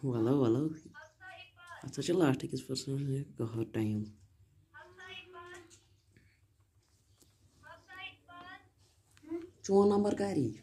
Hello, hello. That's such a large ticket for some God damn. Outside, hmm? Number Gary.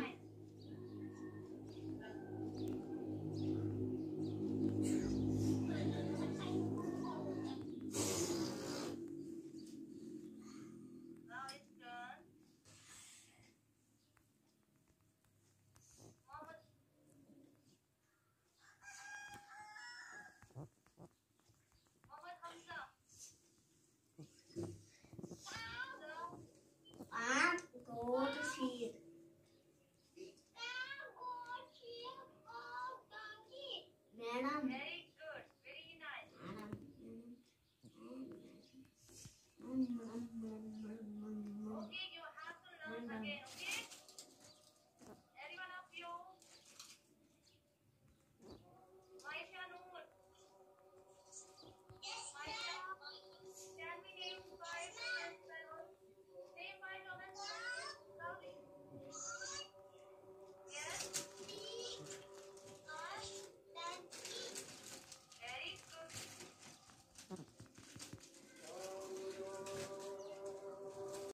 Amém.